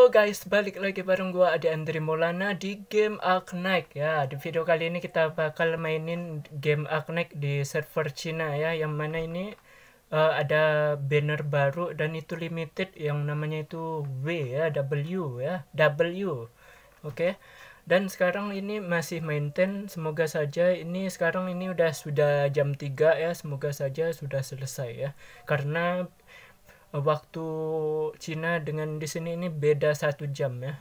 Halo guys, balik lagi bareng gua Ade Andri Maulana di game Arknight ya. Di video kali ini kita bakal mainin game Arknight di server Cina ya, yang mana ini uh, ada banner baru dan itu limited yang namanya itu W ya, W ya, W. Oke. Okay. Dan sekarang ini masih maintain, semoga saja ini sekarang ini udah sudah jam 3 ya, semoga saja sudah selesai ya. Karena waktu Cina dengan di sini ini beda satu jam ya.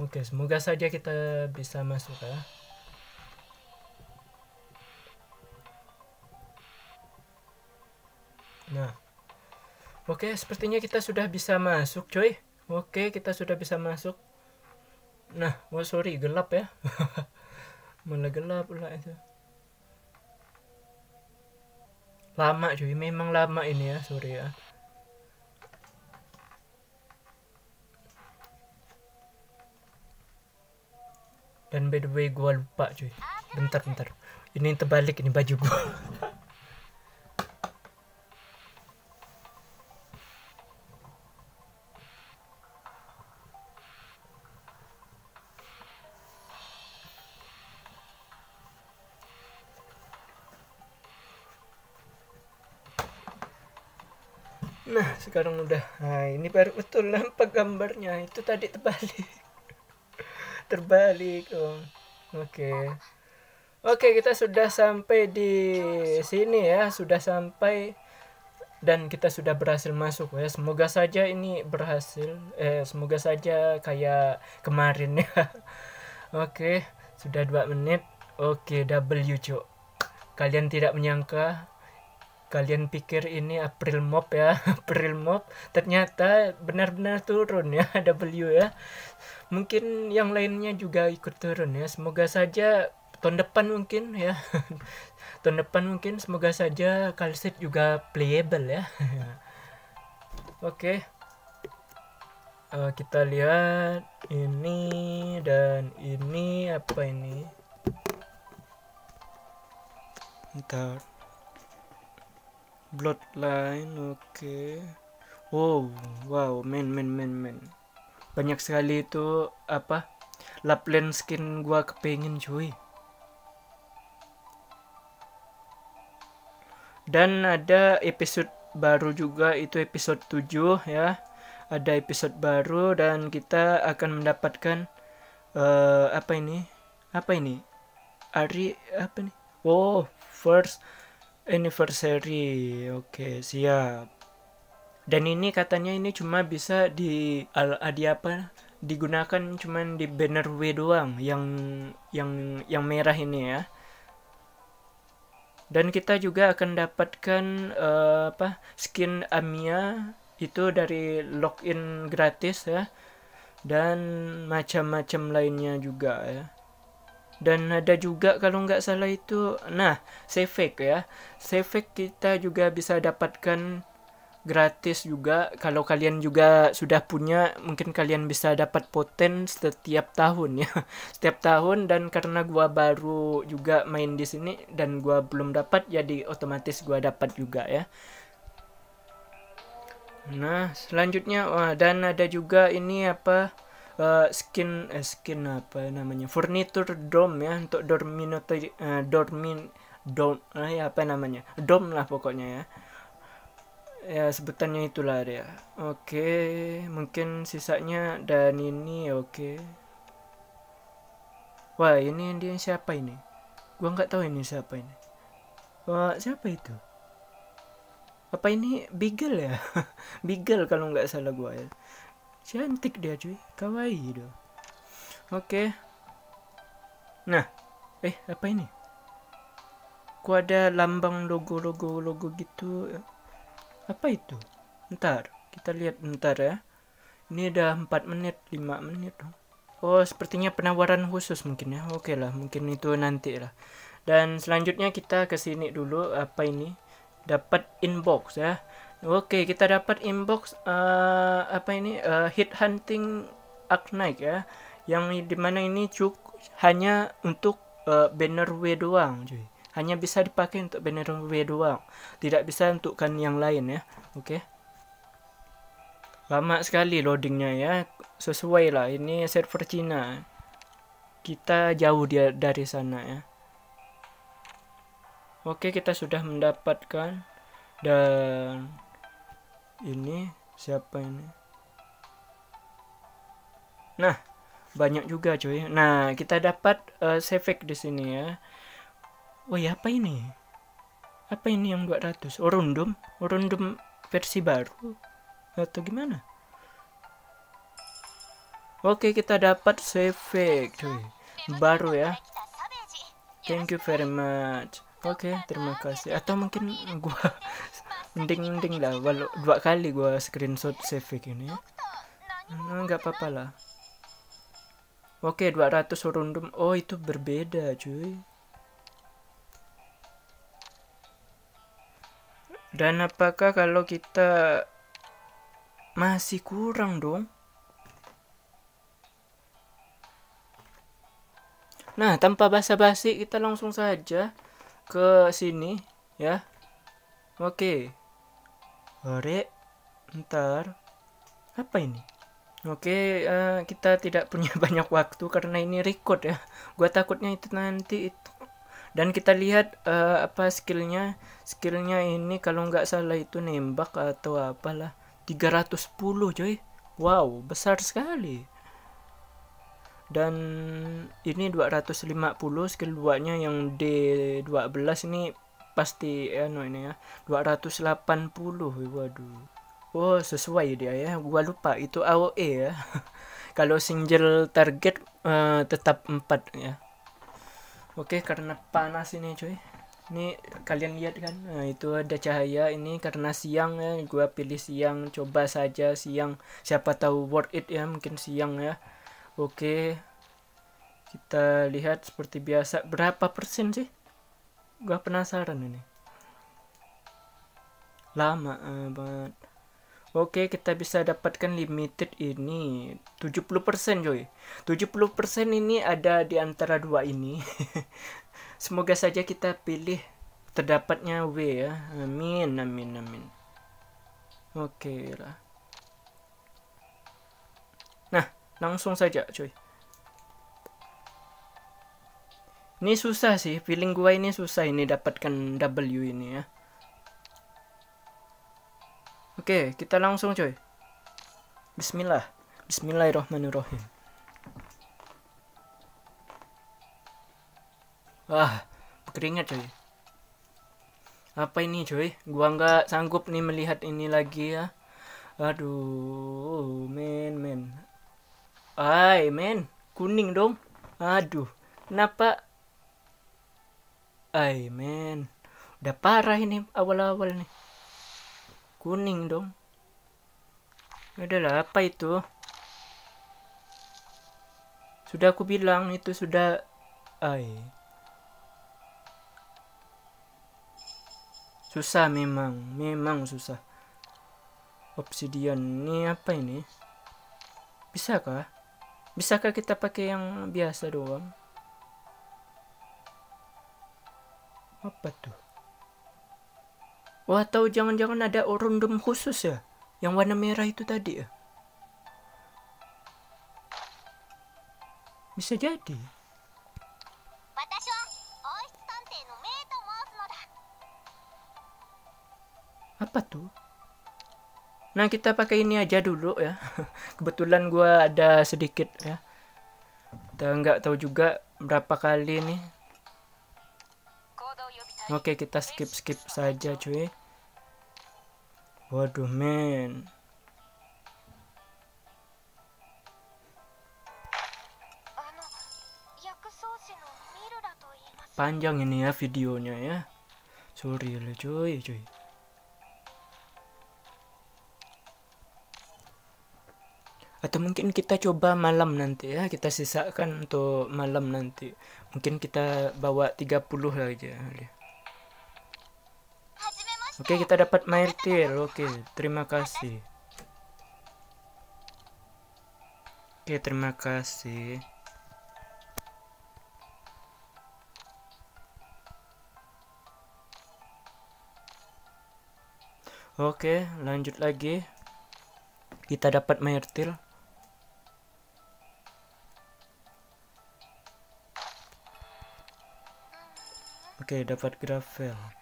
Oke, semoga saja kita bisa masuk ya. Nah, oke, sepertinya kita sudah bisa masuk, coy. Oke, kita sudah bisa masuk. Nah, oh sorry, gelap ya. Malah gelap pula itu. Lama cuy. Memang lama ini ya sorry ya. Dan by the way gue lupa cuy. Bentar bentar. Ini terbalik ini baju gue sekarang udah. Nah, ini baru betul nampak gambarnya. Itu tadi terbalik. terbalik. Oh. Oke. Okay. Oke, okay, kita sudah sampai di sini ya. Sudah sampai dan kita sudah berhasil masuk ya. Semoga saja ini berhasil. Eh, semoga saja kayak kemarin ya. Oke, okay. sudah dua menit. Oke, okay, W, Cuk. Kalian tidak menyangka kalian pikir ini April Mop ya April Mop ternyata benar-benar turun ya W ya. Mungkin yang lainnya juga ikut turun ya semoga saja tahun depan mungkin ya. Tahun depan mungkin semoga saja Kalsit juga playable ya. Oke. Okay. uh, eh, kita lihat ini dan ini apa ini? Ntar bloodline oke. Okay. wow wow men men men men. Banyak sekali itu apa lapland skin gua kepengen cuy. Dan ada episode baru juga itu episode 7 ya. Ada episode baru dan kita akan mendapatkan uh, apa ini? Apa ini? Ari apa nih oh first anniversary. Oke siap. Dan ini katanya ini cuma bisa di adi apa? Digunakan cuman di banner W doang yang yang yang merah ini ya. Dan kita juga akan dapatkan uh, apa? Skin Amia itu dari login gratis ya. Dan macam-macam lainnya juga ya dan ada juga kalau nggak salah itu nah Sefek ya. Sefek kita juga bisa dapatkan gratis juga. Kalau kalian juga sudah punya mungkin kalian bisa dapat poten setiap tahun ya. Setiap tahun dan karena gua baru juga main di sini dan gua belum dapat jadi otomatis gua dapat juga ya. Nah selanjutnya wah, dan ada juga ini apa uh, skin eh, skin apa namanya? Furniture dome ya untuk dormitory uh, dormin dom uh, ya apa namanya? Dom lah pokoknya ya. Ya sebutannya itulah dia. Oke mungkin sisanya dan ini oke. Wah ini dia siapa ini? Gua nggak tahu ini siapa ini. Wah siapa itu? Apa ini Beagle ya? Beagle kalau nggak salah gua ya Cantik dia cuy, kawaii dong. Oke. Nah, eh apa ini? Ku ada lambang logo-logo logo gitu. Apa itu? Ntar, kita lihat ntar ya. Ini udah 4 menit, 5 menit dong. Oh, sepertinya penawaran khusus mungkin ya. Oke lah, mungkin itu nanti lah. Dan selanjutnya kita ke sini dulu apa ini? Dapat inbox ya. Oke, kita dapat inbox uh, apa ini uh, hit hunting Arknight ya. Yang di mana ini cuk hanya untuk uh, banner W doang, cuy. Hanya bisa dipakai untuk banner W doang. Tidak bisa untuk kan yang lain ya. Oke. lama sekali loadingnya ya sesuai lah ini server Cina kita jauh dia dari sana ya oke kita sudah mendapatkan dan ini siapa ini? Nah banyak juga cuy. Nah kita dapat uh, sefek di sini ya. Oh ya apa ini? Apa ini yang 200 orundum orundum versi baru? Atau gimana? Oke kita dapat sefek cuy. Baru ya. Thank you very much. Oke, terima kasih. Atau mungkin gua mending-mending lah walau dua kali gua screenshot save ini. Nah, nggak apa-apa lah. Oke, okay, 200 rundum. Oh, itu berbeda, cuy. Dan apakah kalau kita masih kurang dong? Nah, tanpa basa-basi kita langsung saja ke sini ya oke Ore ntar apa ini Oke, uh, kita tidak punya banyak waktu karena ini record ya. Gua takutnya itu nanti itu. Dan kita lihat uh, apa skillnya. Skillnya ini kalau nggak salah itu nembak atau apalah. 310 coy. Wow, besar sekali dan ini 250 skill 2 nya yang D12 ini pasti anu ini ya 280 waduh. Oh sesuai dia ya. Gua lupa itu AOE ya. Kalau single target uh, tetap 4 ya. Oke karena panas ini cuy. Ini kalian lihat kan? Nah, itu ada cahaya ini karena siang ya. Gua pilih siang coba saja siang. Siapa tahu worth it ya mungkin siang ya. Oke. Kita lihat seperti biasa. Berapa persen sih? Gua penasaran ini. Lama uh, banget. Oke, kita bisa dapatkan limited ini 70% coy. 70% ini ada di antara dua ini. Semoga saja kita pilih terdapatnya W ya. Amin, amin, amin. Oke lah. Nah, langsung saja cuy ini susah sih feeling gua ini susah ini dapatkan W ini ya oke kita langsung cuy Bismillah Bismillahirrahmanirrahim Wah, keringat cuy. Apa ini cuy? Gua nggak sanggup nih melihat ini lagi ya. Aduh, men men. Ay, men. Kuning dong. Aduh. Kenapa? Ay, men. Udah parah ini awal-awal nih. Kuning dong. Adalah apa itu? Sudah aku bilang itu sudah ay. Susah memang, memang susah. Obsidian ini apa ini? Bisakah? Bisakah kita pakai yang biasa doang? Apa tuh? Wah, atau jangan-jangan ada orundum khusus ya? Yang warna merah itu tadi ya? Bisa jadi. Apa tuh? Nah kita pakai ini aja dulu ya. Kebetulan gue ada sedikit ya. Kita nggak tahu juga berapa kali nih. Oke kita skip skip saja cuy. Waduh men. Panjang ini ya videonya ya. Sorry lah cuy cuy. atau mungkin kita coba malam nanti ya kita sisakan untuk malam nanti mungkin kita bawa 30 aja oke kita dapat Myrtil oke terima kasih. Oke terima kasih. Oke, lanjut lagi. Kita dapat Myrtil oke dapat gravel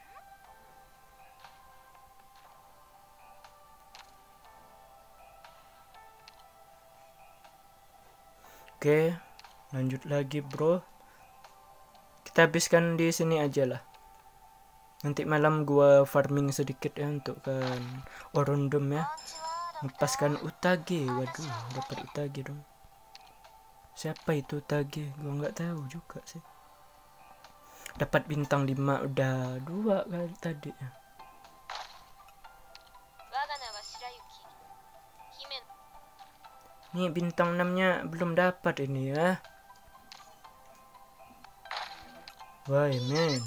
Oke, lanjut lagi bro. Kita habiskan di sini aja lah. Nanti malam gua farming sedikit ya untuk kan orondom ya. Lepaskan Utage. Waduh, dapat Utage dong. Siapa itu Utage? Gua nggak tahu juga sih. Dapat bintang 5 udah dua kali tadi ya. Nih bintang 6 nya belum dapat ini ya. Why man,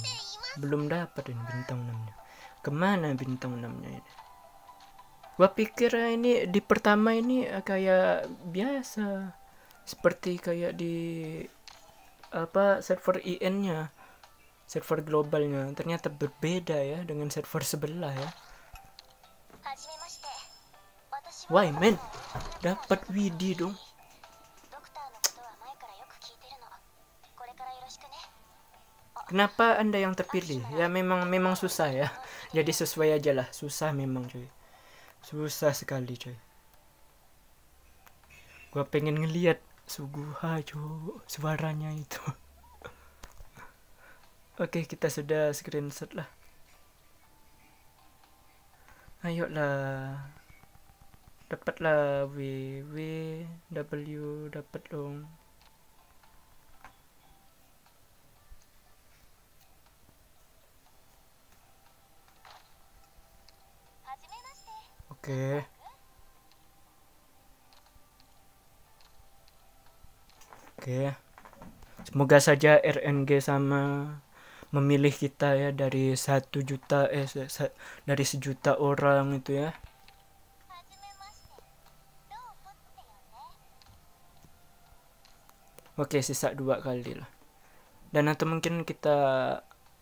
belum dapat ini bintang 6 nya. Ke mana bintang 6 nya ini? Gua pikir ini di pertama ini kayak biasa. Seperti kayak di apa server IN nya server globalnya ternyata berbeda ya dengan server sebelah ya Why man dapat Widi dong Kenapa anda yang terpilih? Ya memang memang susah ya. Jadi sesuai aja lah. Susah memang cuy. Susah sekali cuy. Gua pengen ngeliat Suguha cuy. Suaranya itu. Oke kita sudah screenshot lah. Ayolah dapatlah W W W dapat dong Oke. Oke. Semoga saja RNG sama memilih kita ya dari satu juta eh dari sejuta orang itu ya. Oke, sisa dua kali lah. Dan atau mungkin kita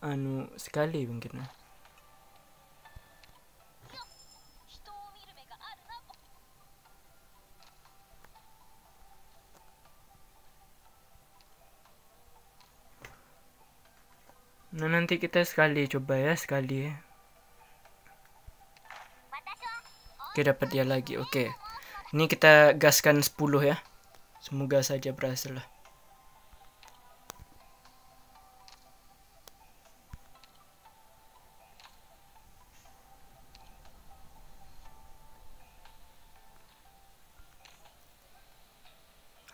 anu sekali mungkin lah. Nah nanti kita sekali coba ya sekali ya. Oke dapat dia lagi oke. Ini kita gaskan 10 ya. Semoga saja berhasil lah.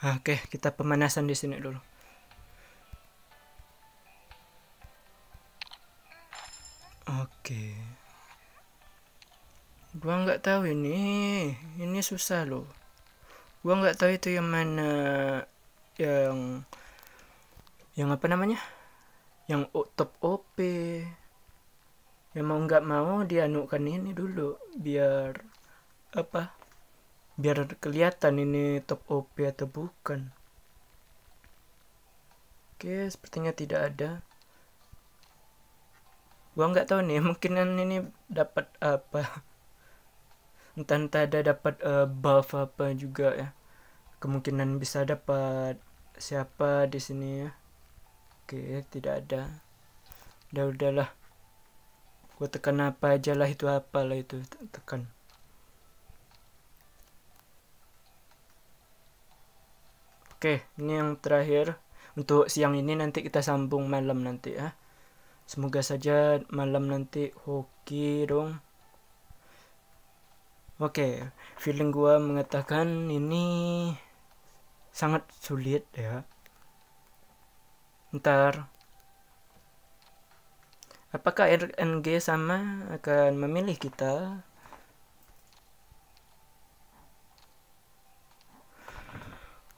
Oke, kita pemanasan di sini dulu. Oke. Gua nggak tahu ini. Ini susah loh. Gua nggak tahu itu yang mana yang yang apa namanya? Yang top OP. Yang mau nggak mau dia anukan ini dulu biar apa? Biar kelihatan ini top OP atau bukan. Oke sepertinya tidak ada. Gua nggak tahu nih mungkinan ini dapat apa? Entah entah ada dapat uh, buff apa juga ya. Kemungkinan bisa dapat siapa di sini ya? Oke tidak ada. Udah udahlah. Gue tekan apa aja lah itu apalah itu tekan Oke, ini yang terakhir. Untuk siang ini nanti kita sambung malam nanti ya. Semoga saja malam nanti hoki dong. Oke, feeling gua mengatakan ini sangat sulit ya. Ntar Apakah RNG sama akan memilih kita?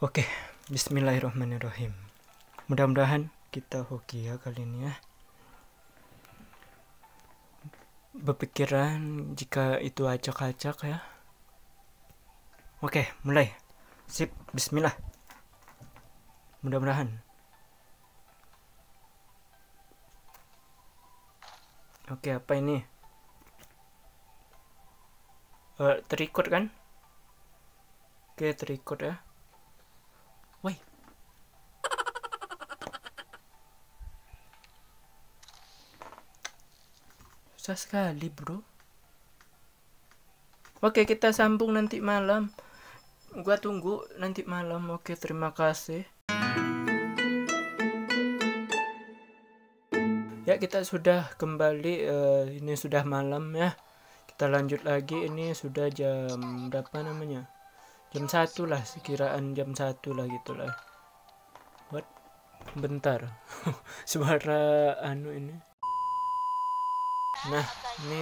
Oke. Okay. Bismillahirrahmanirrahim. Mudah-mudahan kita hoki ya kali ini ya. Berpikiran jika itu acak-acak ya. Oke, mulai. Sip, bismillah. Mudah-mudahan. Oke, apa ini? Uh, terikut kan? Oke, terikut ya. Woi. Susah sekali, bro. Oke, kita sambung nanti malam. Gua tunggu nanti malam. Oke, terima kasih. Ya, kita sudah kembali. Uh, ini sudah malam ya. Kita lanjut lagi. Ini sudah jam berapa namanya? Jam satu lah, sekiraan jam satu lah gitulah. What? Bentar. Suara anu ini. Nah, ini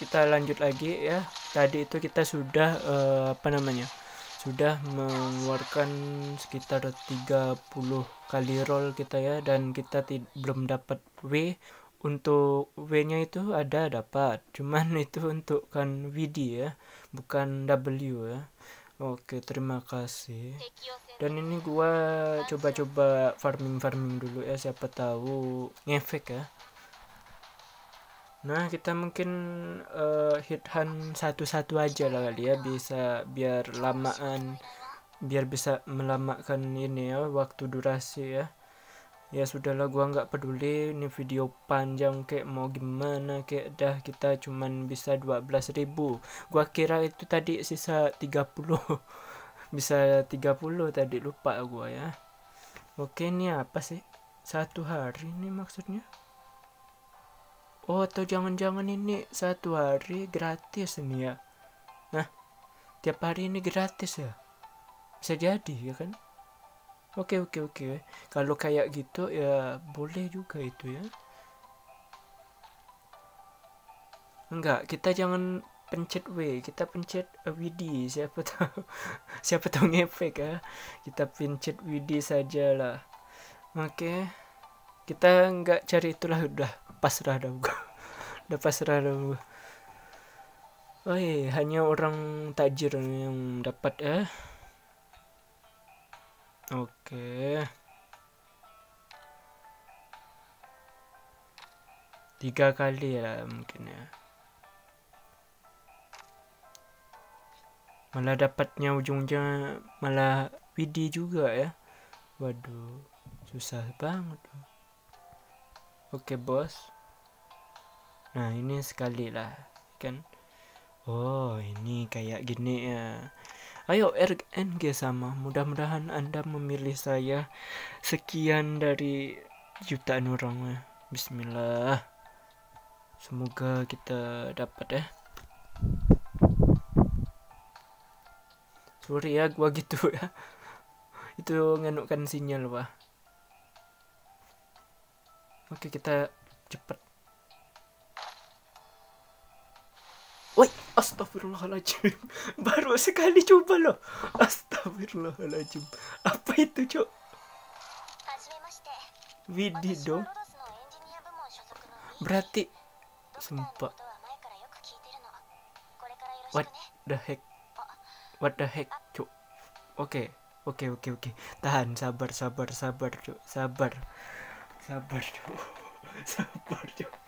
kita lanjut lagi ya. Tadi itu kita sudah uh, apa namanya? Sudah mengeluarkan sekitar 30 kali roll kita ya dan kita belum dapat W. Untuk W-nya itu ada dapat. Cuman itu untuk kan WD ya, bukan W ya. Oke, terima kasih. Dan ini gua coba-coba farming-farming dulu ya, siapa tahu ngefek ya. Nah, kita mungkin uh, hit hunt satu-satu aja lah kali ya, bisa biar lamaan, biar bisa melamakan ini ya, waktu durasi ya. Ya sudahlah, gua nggak peduli ini video panjang kayak mau gimana kayak dah kita cuman bisa 12.000. Gua kira itu tadi sisa 30. bisa 30 tadi lupa gua ya. Oke, ini apa sih? Satu hari ini maksudnya? Oh, atau jangan-jangan ini satu hari gratis ini ya? Nah, tiap hari ini gratis ya? Bisa jadi ya kan? Oke, oke, oke. Kalau kayak gitu ya boleh juga itu ya. Enggak, kita jangan pencet W, kita pencet WD. Siapa tahu siapa tahu ngefek ya. Kita pencet WD saja lah. Oke. Kita enggak cari itulah udah pasrah dah gua. Udah pasrah dah gua. Oh iya hanya orang tajir yang dapat ya oke. Tiga kali ya mungkin ya. Malah dapatnya ujungnya malah Widi juga ya. Waduh susah banget. Oke bos nah ini sekali lah kan? Oh ini kayak gini ya. Ayo RNG sama. Mudah-mudahan anda memilih saya sekian dari jutaan orang ya. Bismillah. Semoga kita dapat ya. Sorry ya gua gitu ya. Itu nganukkan sinyal wah oke kita cepet astagfirullahaladzim. Baru sekali coba loh. Astagfirullahaladzim. Apa itu, Cok? Widi dong. Berarti sumpah. What the heck? What the heck, Cok? Oke. Oke, oke, oke. Tahan, sabar, sabar, sabar, Cok. Sabar. Sabar, Cok. Sabar, Cok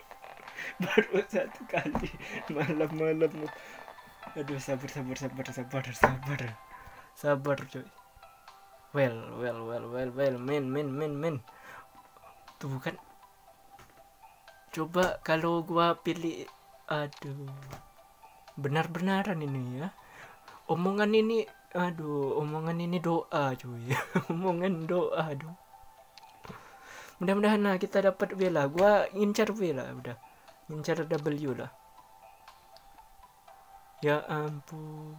baru satu kali malam-malam aduh sabar sabar sabar sabar sabar. Sabar cuy. Well well well well well men men men men. Tuh bukan. Coba kalau gua pilih aduh benar-benaran ini ya. Omongan ini aduh omongan ini doa cuy. Omongan doa dong mudah-mudahan lah kita dapat lah gua incar lah udah Incar W lah. Ya ampun.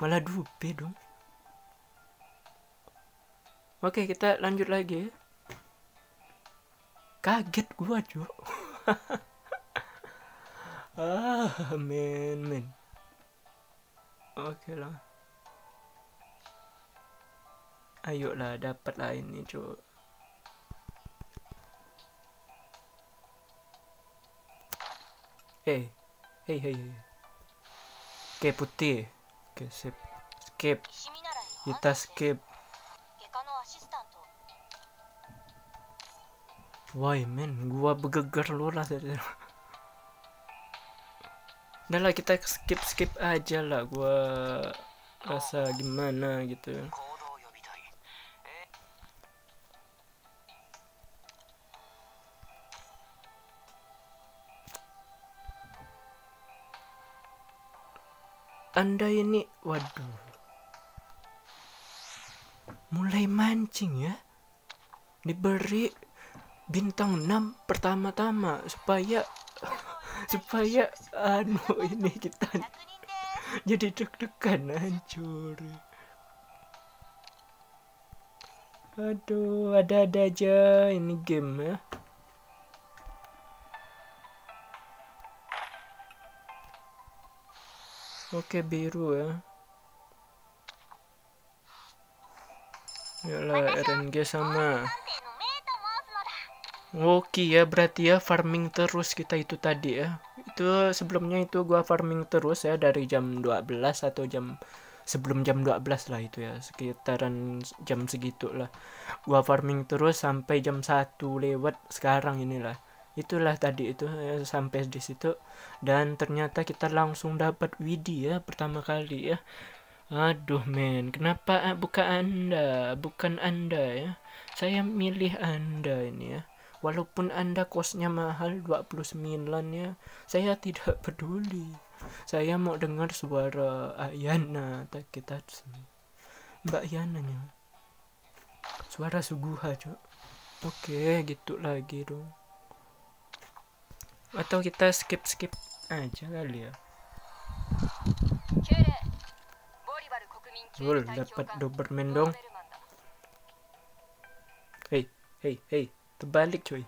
Malah dupe dong. Oke, kita lanjut lagi. Kaget gua, Cuk. ah, men, men. Oke lah. Ayolah, dapat lah ini, Cuk. Hey, hey, hey, hey. Oke putih. Oke sip. Skip. Kita skip. Why men, gua bergegar lu lah tadi. Udah lah kita skip skip aja lah gua rasa gimana gitu Anda ini waduh. Mulai mancing ya. Diberi bintang 6 pertama-tama supaya supaya anu ini kita jadi deg-degan hancur. Aduh ada-ada aja ini game ya oke biru ya. Yalah RNG sama. Oke ya berarti ya farming terus kita itu tadi ya. Itu sebelumnya itu gua farming terus ya dari jam 12 atau jam sebelum jam 12 lah itu ya sekitaran jam segitu lah gua farming terus sampai jam 1 lewat sekarang inilah itulah tadi itu ya, sampai di situ. Dan ternyata kita langsung dapat Widi ya pertama kali ya. Aduh men kenapa ah, bukan anda? Bukan anda ya. Saya milih anda ini ya. Walaupun Anda kosnya mahal 29 ya, saya tidak peduli. Saya mau dengar suara Ayana kita Mbak Yana Suara Suguha, Cok. Oke, gitu lagi dong. Atau kita skip-skip aja kali ya. Zul dapat Doberman dong. Hei, hei, hei. Terbalik cuy.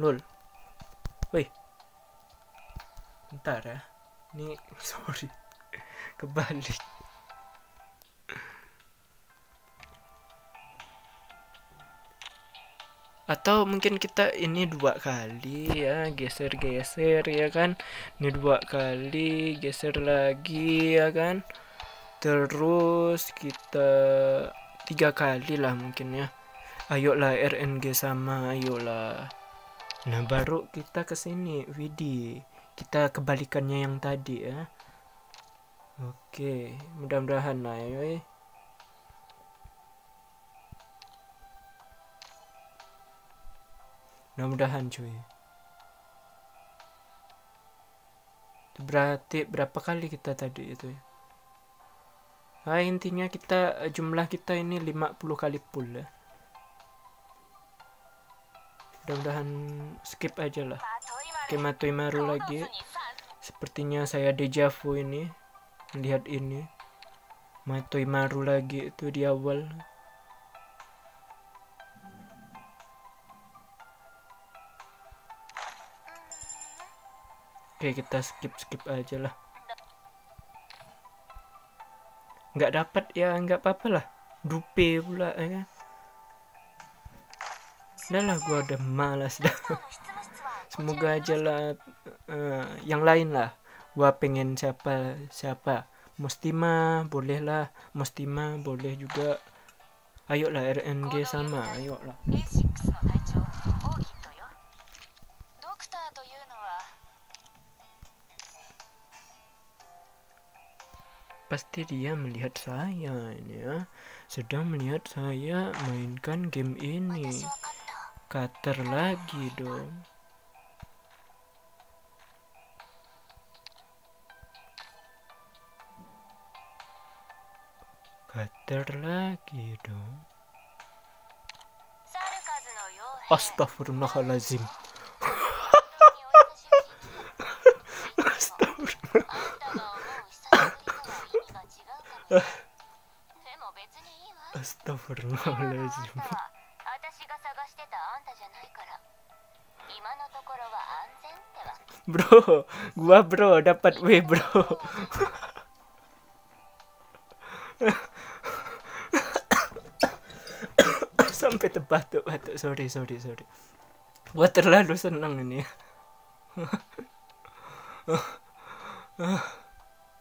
Lol. Woi. Bentar ya. Ini sorry. Kebalik. Atau mungkin kita ini dua kali ya geser-geser ya kan. Ini dua kali geser lagi ya kan. Terus kita tiga kali lah mungkin ya. Ayolah RNG sama ayolah. Nah baru kita ke sini Widi. Kita kebalikannya yang tadi ya. Oke mudah-mudahan lah ya mudah-mudahan cuy. Berarti berapa kali kita tadi itu ya? Nah, intinya kita jumlah kita ini 50 kali pull ya. Mudah-mudahan skip aja lah. Oke Matoi Maru lagi. Sepertinya saya dejavu ini melihat ini. Matoi Maru lagi itu di awal Oke kita skip skip aja lah. Nggak dapat ya nggak apa-apa lah. Dupe pula ya kan? Udah lah gue udah malas dah. Semoga aja lah uh, yang lain lah. Gue pengen siapa siapa? Mustima boleh lah. Mustima boleh juga. Ayo lah RNG sama ayo pasti dia melihat saya ini ya sedang melihat saya mainkan game ini Cutter lagi dong. Cutter lagi dong. Bro, gua bro dapat W bro. Sampai terbatuk-batuk. Sorry, sorry, sorry. Gua terlalu senang ini.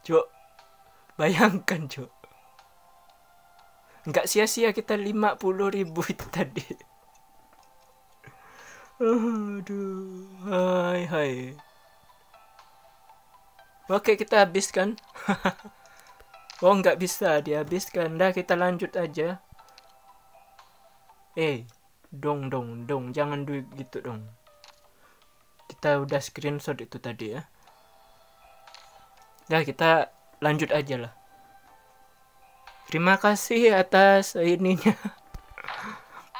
Cuk. Bayangkan, Cuk. Enggak sia-sia kita 50 ribu itu tadi. Aduh, hai hai. Oke, kita habiskan. Oh nggak bisa dihabiskan. Dah kita lanjut aja. Eh, dong dong dong, jangan duit gitu dong. Kita udah screenshot itu tadi ya. Dah kita lanjut aja lah. Terima kasih atas ininya.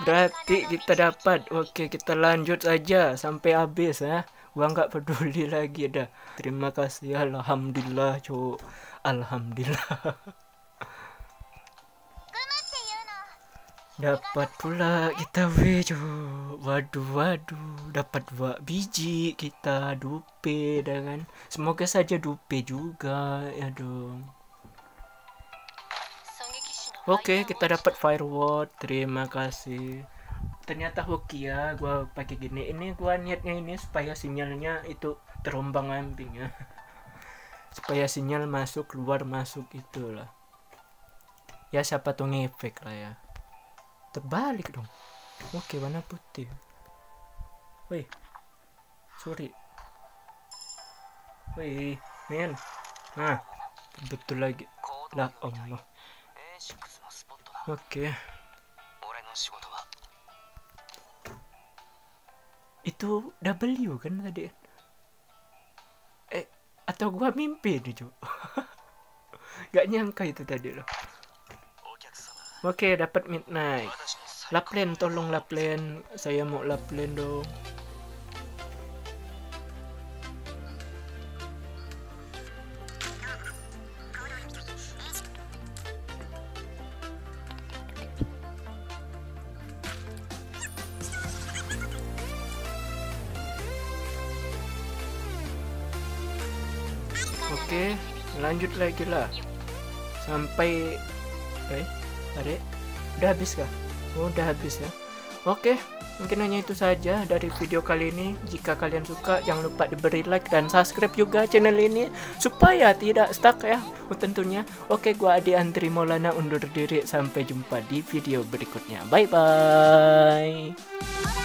Berarti kita dapat. Oke, kita lanjut aja sampai habis ya. Gua nggak peduli lagi dah. Terima kasih. Alhamdulillah, cowok. Alhamdulillah. Dapat pula kita wejo. Waduh, waduh. Dapat dua biji kita dupe dengan semoga saja dupe juga ya dong. Oke, kita dapat firewall. Terima kasih. Ternyata hoki ya, gua pakai gini. Ini gua niatnya ini supaya sinyalnya itu terombang ambing ya. supaya sinyal masuk keluar masuk itulah. Ya siapa tuh ngefek lah ya terbalik dong oke warna putih woi sorry woi men nah betul lagi lah Allah oke. Itu W kan tadi? Eh atau gua mimpi nih cuy gak nyangka itu tadi loh. Oke, dapat midnight. Laplen, tolong laplen. Saya mau laplen dong. Lanjut lagi lah. Sampai eh Adek, udah habis kah? Oh, udah habis ya. Oke, mungkin hanya itu saja dari video kali ini. Jika kalian suka, jangan lupa diberi like dan subscribe juga channel ini supaya tidak stuck ya. Oh, tentunya. Oke, gua Adi Antri Maulana undur diri. Sampai jumpa di video berikutnya. Bye bye.